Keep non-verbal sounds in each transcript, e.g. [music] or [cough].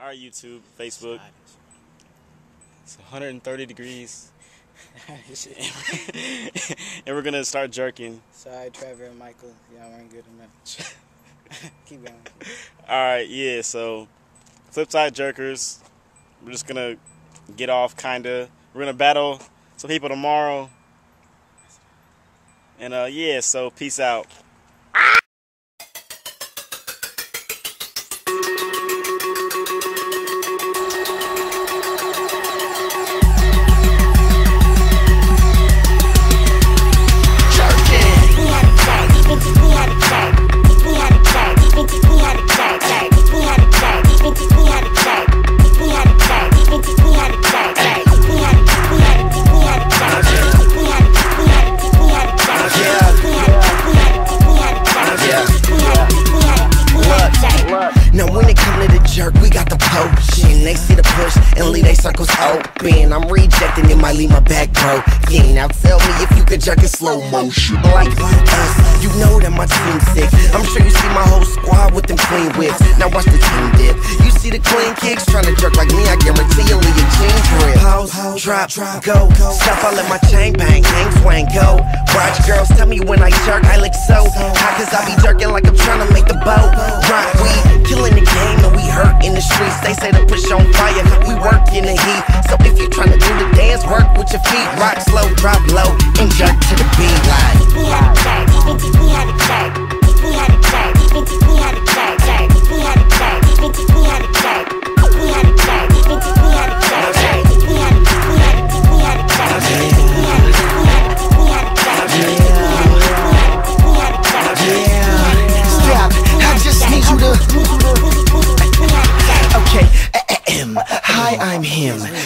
Our YouTube, Facebook. It's 130 degrees. [laughs] and we're gonna start jerking. Sorry, Trevor and Michael. Y'all weren't good enough. [laughs] Keep going. Alright, yeah, so Flipside Jerkers. We're just gonna get off kinda. We're gonna battle some people tomorrow. And uh yeah, so peace out. Potion. They see the push and leave they circles open. I'm rejecting, it might leave my back broke. Yeah, Now tell me if you could jerk in slow motion. Like know that my team's sick. I'm sure you see my whole squad with them clean whips. Now watch the team dip. You see the clean kicks trying to jerk like me, I guarantee you'll leave your jeans drip. Pause, drop, go. Stop, I let my chain bang, hang, swing, go. Watch girls tell me when I jerk, I look so hot cause I be jerking like I'm trying to make the boat. Rock, we killing the game and we hurt in the streets. They say to push on fire, we work him.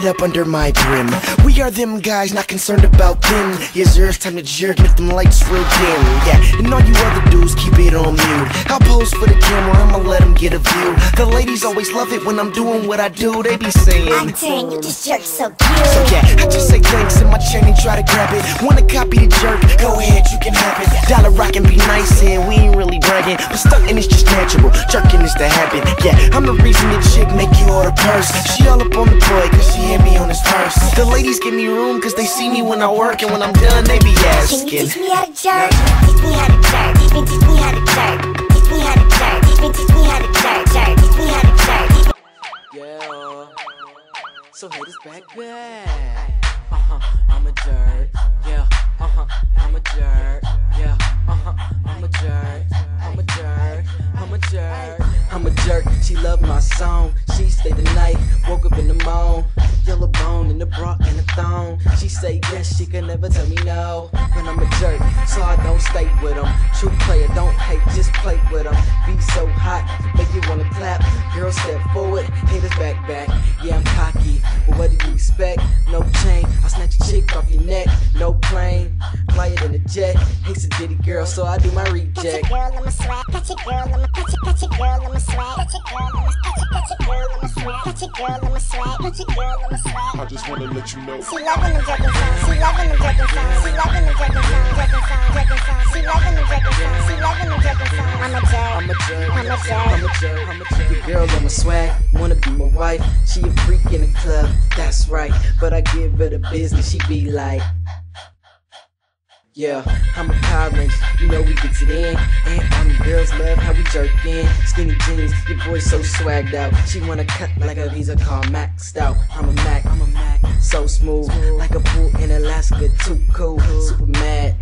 Hair hang long right up under my brim. We are them guys, not concerned about them. Yes, sir, it's time to jerk, make them lights real dim. Yeah, and all you other dudes, keep it on mute. I'll pose for the camera, I'ma let them get a view. The ladies always love it when I'm doing what I do. They be saying. I'm saying you just jerk so So cute. yeah, I just say thanks in my chain and try to grab it. Wanna copy the jerk? Go ahead, you can have it. Dollar rock and be nice and we ain't really bragging. But stunting is just natural, jerking is the habit. Yeah, I'm the reason the chick make you order purse. She all up on the boy cause she hit me on his purse. The ladies give me room cause they see me when I work and when I'm done they be Can you teach me how to jerk? Teach me how to jerk. Teach me how to jerk. Teach me how to jerk. Teach me how to jerk. Jerk. Teach me how to jerk. Yeah. So haters back back. Uh huh. I'm a jerk. Yeah. Uh huh. I'm a jerk. Yeah. Uh huh. I'm a jerk. I'm a jerk. I'm a jerk. I'm a jerk. She loved my song. Say yes. She can never tell me no. When I'm a jerk, so I don't stay with 'em. True player, don't hate, just play with 'em. Be so hot, make you wanna clap. Girl, step forward, haters back back. Yeah, I'm cocky, but what do you expect? No chain, I snatch a chick off your neck. No plane, fly it in a jet. He's a ditty girl, so I do my Catch a reject. girl, I'm a swag. Catch a girl, I'm a catch a catch a girl, I'm a swag. Catch a girl, I'm a catch a catch a girl, I'm a swag. Catch a girl, I'm a swag. Catch a girl, I'm a swag. I just wanna let you know. She loving them them them them them jerk. Jerk, I'm a girl swag, wanna be my wife. She a freak in the club, that's right. But I give her the business, she be like. Yeah, I'm a Power Ranger, you know we gets it in. And all the girls love how we jerk in. Skinny jeans, your boy so swagged out. She wanna cut like a Visa car maxed out. I'm a Mac, I'm a Mac, so smooth. Like a pool in Alaska, too cool. Super mad,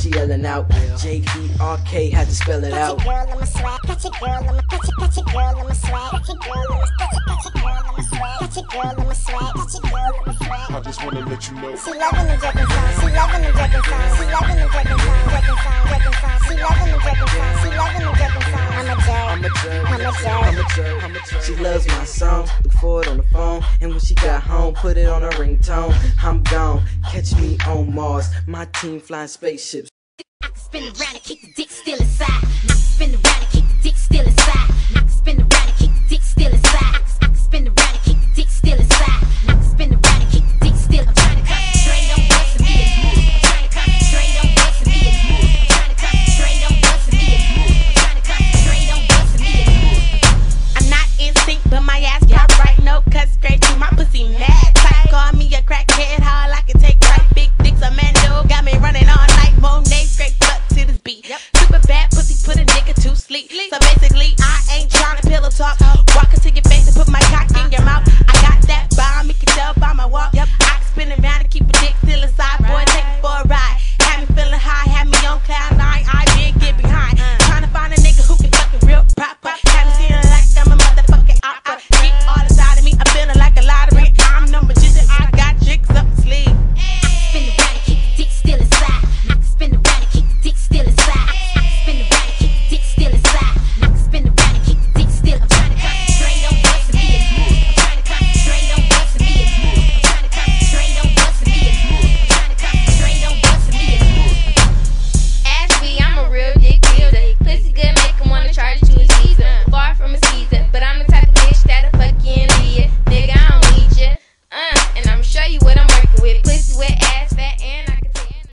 she yelling out. J E R K, had to spell it Catch a out. girl, I'm a swag. Catch a girl, I'm a catch a catch a girl, I'm a swag. Catch a girl, I'm a catch a catch a girl, I'm a swag. Catch a girl, I'm a just wanna let you know. She loving them jerking songs. She loving them jerking songs. She loving them jerking songs. Jerking songs. Jerking songs. She loving them jerking songs. She loving them jerking songs. I'm a jerk. I'm a jerk, I'm a jerk. I'm a jerk, I'm a jerk. She loves my song, look for it on the phone. And when she got home, put it on her ringtone. I'm gone, catch me on Mars. My team flying spaceships. I Spin around and keep the dick still inside. I can spin around and kick the dick still inside. I can spin around